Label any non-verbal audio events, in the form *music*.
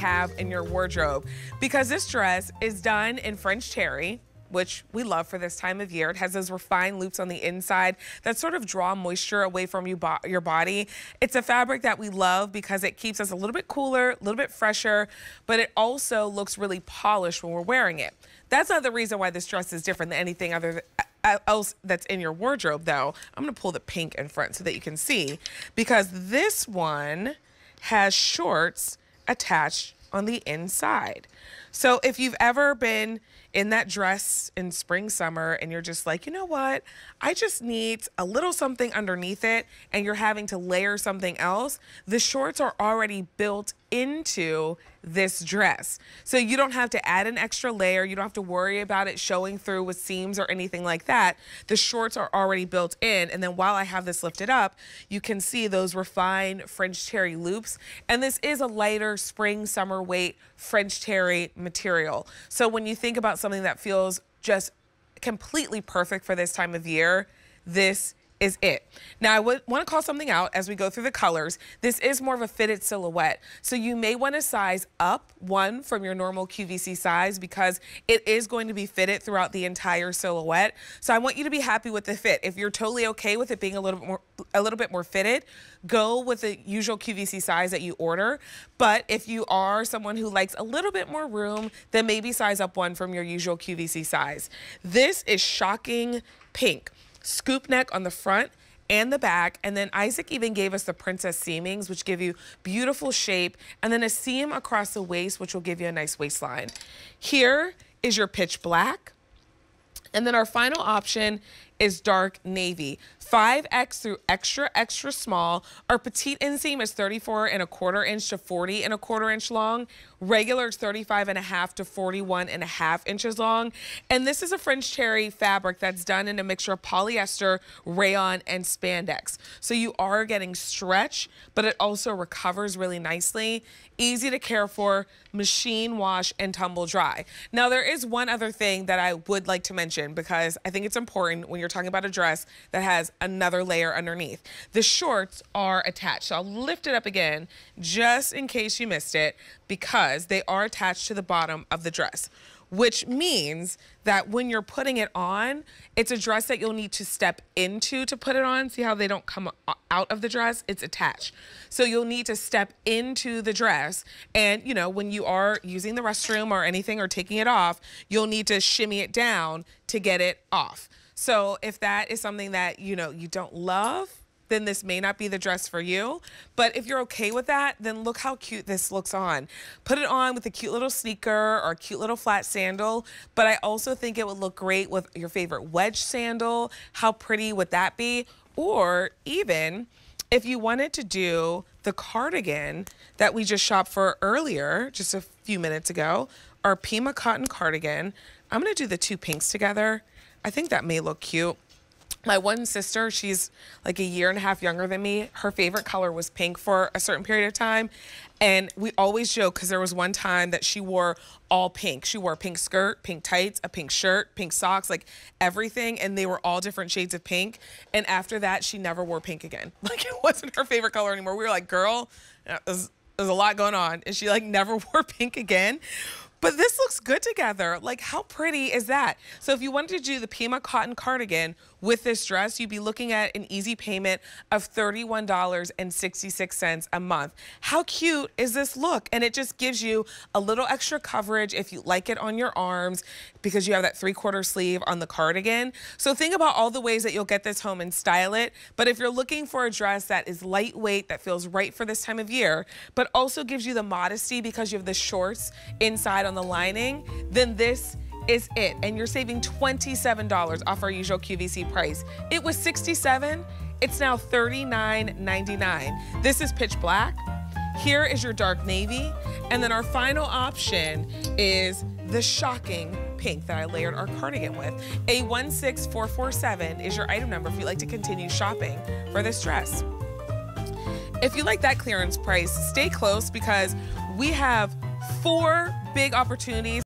have in your wardrobe because this dress is done in French terry which we love for this time of year. It has those refined loops on the inside that sort of draw moisture away from you bo your body. It's a fabric that we love because it keeps us a little bit cooler, a little bit fresher, but it also looks really polished when we're wearing it. That's not the reason why this dress is different than anything other uh, else that's in your wardrobe though. I'm gonna pull the pink in front so that you can see because this one has shorts attached on the inside. So if you've ever been in that dress in spring, summer, and you're just like, you know what? I just need a little something underneath it, and you're having to layer something else. The shorts are already built into this dress. So you don't have to add an extra layer. You don't have to worry about it showing through with seams or anything like that. The shorts are already built in. And then while I have this lifted up, you can see those refined French terry loops. And this is a lighter spring, summer weight French terry material. So when you think about something that feels just completely perfect for this time of year, this is it. Now, I want to call something out as we go through the colors. This is more of a fitted silhouette. So you may want to size up one from your normal QVC size because it is going to be fitted throughout the entire silhouette. So I want you to be happy with the fit. If you're totally okay with it being a little bit more, a little bit more fitted, go with the usual QVC size that you order. But if you are someone who likes a little bit more room, then maybe size up one from your usual QVC size. This is shocking pink scoop neck on the front and the back. And then Isaac even gave us the princess seamings, which give you beautiful shape. And then a seam across the waist, which will give you a nice waistline. Here is your pitch black. And then our final option is dark navy. 5X through extra, extra small. Our petite inseam is 34 and a quarter inch to 40 and a quarter inch long. Regular is 35 and a half to 41 and a half inches long. And this is a French terry fabric that's done in a mixture of polyester, rayon, and spandex. So you are getting stretch, but it also recovers really nicely. Easy to care for, machine wash, and tumble dry. Now there is one other thing that I would like to mention because I think it's important when you're talking about a dress that has another layer underneath. The shorts are attached. So I'll lift it up again just in case you missed it because they are attached to the bottom of the dress which means that when you're putting it on, it's a dress that you'll need to step into to put it on. See how they don't come out of the dress? It's attached. So you'll need to step into the dress. And, you know, when you are using the restroom or anything or taking it off, you'll need to shimmy it down to get it off. So if that is something that, you know, you don't love, then this may not be the dress for you. But if you're okay with that, then look how cute this looks on. Put it on with a cute little sneaker or a cute little flat sandal. But I also think it would look great with your favorite wedge sandal. How pretty would that be? Or even if you wanted to do the cardigan that we just shopped for earlier, just a few minutes ago, our Pima cotton cardigan, I'm gonna do the two pinks together. I think that may look cute. My one sister, she's like a year and a half younger than me. Her favorite color was pink for a certain period of time. And we always joke because there was one time that she wore all pink. She wore a pink skirt, pink tights, a pink shirt, pink socks, like everything. And they were all different shades of pink. And after that, she never wore pink again. *laughs* Like it wasn't her favorite color anymore. We were like, girl, there's, a lot going on. And she like never *laughs* wore pink again. But this looks good together. Like, how pretty is that? So if you wanted to do the Pima cotton cardigan with this dress, you'd be looking at an easy payment of $31.66 a month. How cute is this look? And it just gives you a little extra coverage if you like it on your arms because you have that three-quarter sleeve on the cardigan. So think about all the ways that you'll get this home and style it. But if you're looking for a dress that is lightweight, that feels right for this time of year, but also gives you the modesty because you have the shorts inside on the lining, then this is it. And you're saving $27 off our usual QVC price. It was 67, it's now $39.99. This is pitch black. Here is your dark navy. And then our final option is the shocking pink that I layered our cardigan with. A16447 is your item number if you'd like to continue shopping for this dress. If you like that clearance price, stay close because we have four big opportunities